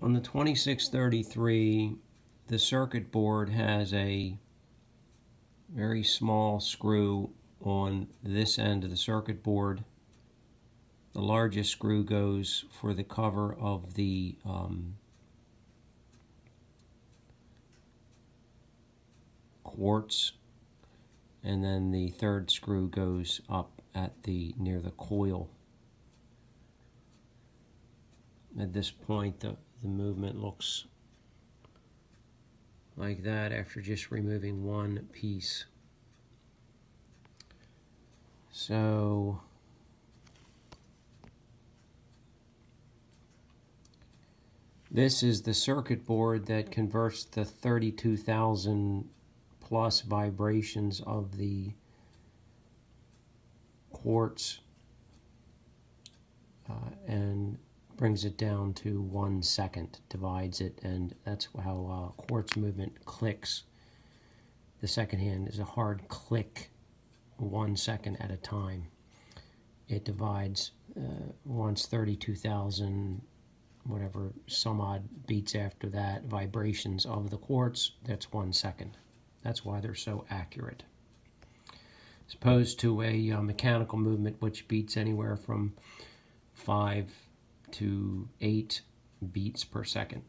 On the 2633, the circuit board has a very small screw on this end of the circuit board. The largest screw goes for the cover of the um, quartz and then the third screw goes up at the near the coil. At this point the, the movement looks like that after just removing one piece. So this is the circuit board that converts the 32,000 plus vibrations of the quartz uh, and brings it down to one second, divides it, and that's how uh, quartz movement clicks. The second hand is a hard click, one second at a time. It divides uh, once 32,000, whatever, some odd beats after that, vibrations of the quartz, that's one second. That's why they're so accurate. As opposed to a uh, mechanical movement which beats anywhere from 5 to 8 beats per second.